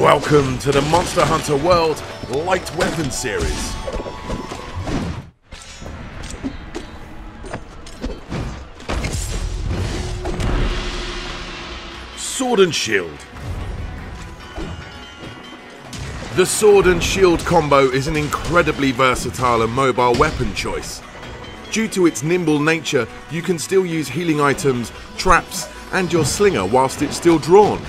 Welcome to the Monster Hunter World Light Weapon Series. Sword and Shield. The Sword and Shield combo is an incredibly versatile and mobile weapon choice. Due to its nimble nature, you can still use healing items, traps, and your slinger whilst it's still drawn.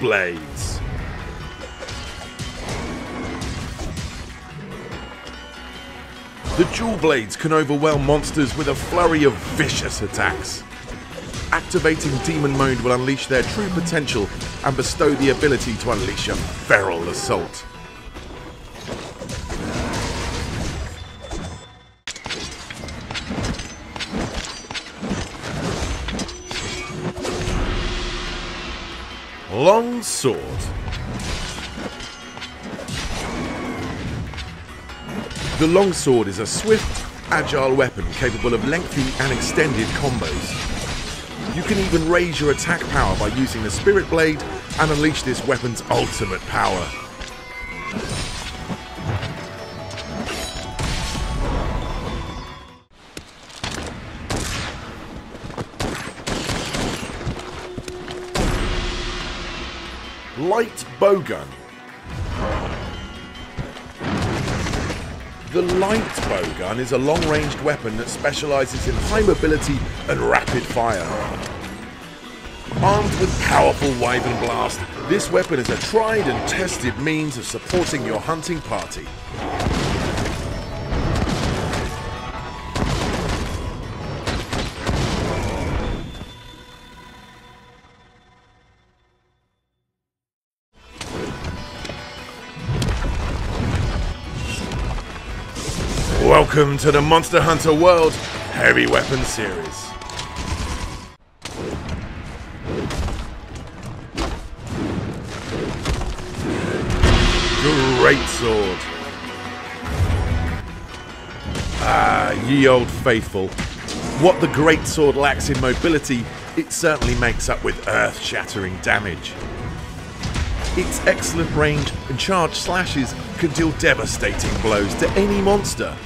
Blades. The Dual Blades can overwhelm monsters with a flurry of vicious attacks. Activating Demon Mode will unleash their true potential and bestow the ability to unleash a feral assault. Long Sword. The longsword is a swift, agile weapon capable of lengthy and extended combos. You can even raise your attack power by using the Spirit Blade and unleash this weapon's ultimate power. Bowgun. The light bowgun is a long-ranged weapon that specializes in high mobility and rapid fire. Armed with powerful Wyvern Blast, this weapon is a tried and tested means of supporting your hunting party. Welcome to the Monster Hunter World Heavy Weapon Series. Great sword. Ah, ye old faithful. What the great sword lacks in mobility, it certainly makes up with earth-shattering damage. Its excellent range and charged slashes can deal devastating blows to any monster.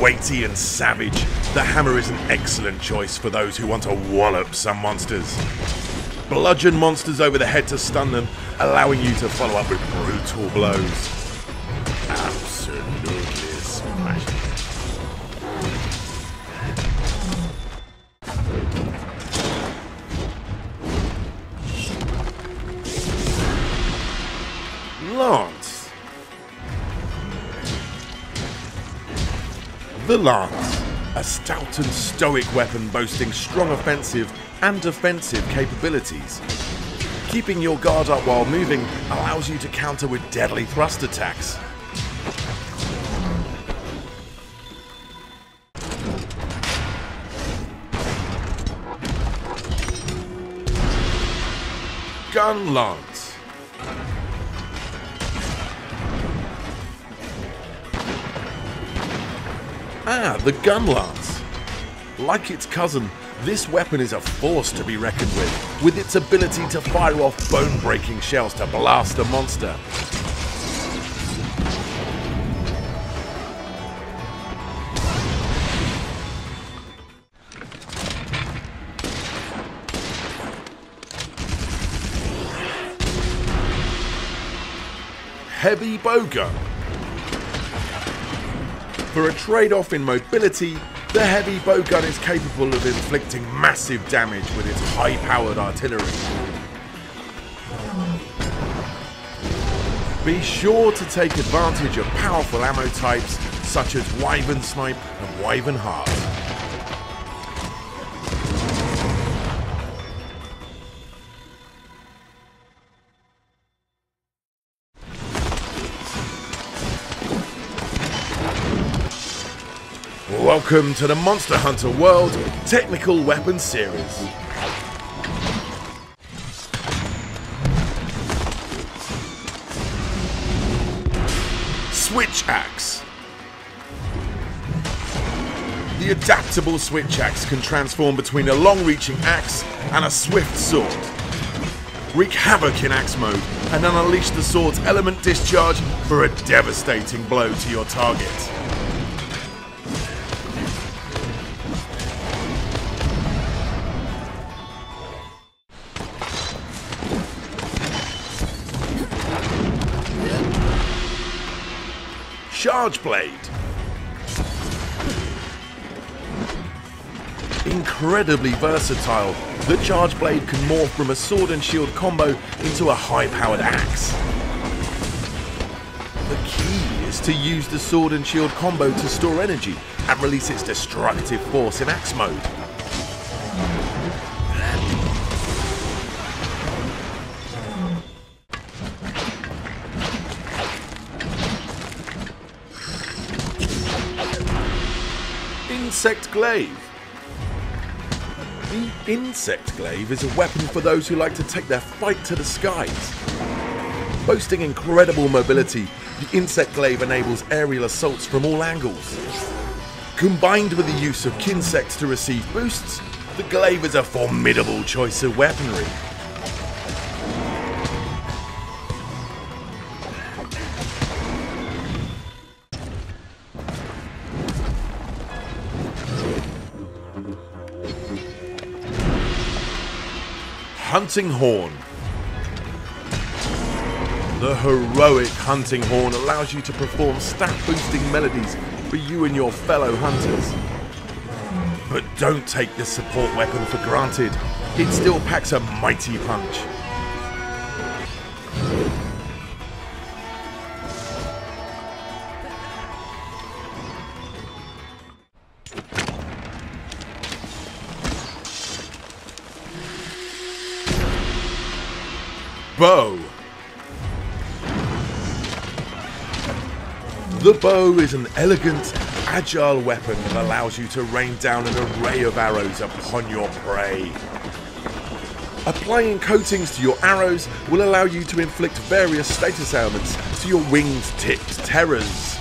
Weighty and savage, the hammer is an excellent choice for those who want to wallop some monsters. Bludgeon monsters over the head to stun them, allowing you to follow up with brutal blows. The Lance, a stout and stoic weapon boasting strong offensive and defensive capabilities. Keeping your guard up while moving allows you to counter with deadly thrust attacks. Gun Lance. Ah, the gun lance. Like its cousin, this weapon is a force to be reckoned with, with its ability to fire off bone-breaking shells to blast a monster. Heavy bowgun. For a trade-off in mobility, the heavy bowgun is capable of inflicting massive damage with its high-powered artillery. Be sure to take advantage of powerful ammo types such as Wyvern Snipe and Wyvern Heart. Welcome to the Monster Hunter World Technical Weapons Series. Switch Axe. The adaptable Switch Axe can transform between a long-reaching axe and a swift sword. Wreak havoc in axe mode and then unleash the sword's element discharge for a devastating blow to your target. Charge Blade. Incredibly versatile, the Charge Blade can morph from a sword and shield combo into a high-powered axe. The key is to use the sword and shield combo to store energy and release its destructive force in axe mode. Insect Glaive. The Insect Glaive is a weapon for those who like to take their fight to the skies. Boasting incredible mobility, the Insect Glaive enables aerial assaults from all angles. Combined with the use of Kinsects to receive boosts, the Glaive is a formidable choice of weaponry. Hunting Horn. The heroic Hunting Horn allows you to perform stat boosting melodies for you and your fellow hunters. But don't take this support weapon for granted, it still packs a mighty punch. Bow. The bow is an elegant, agile weapon that allows you to rain down an array of arrows upon your prey. Applying coatings to your arrows will allow you to inflict various status ailments to your winged tipped terrors.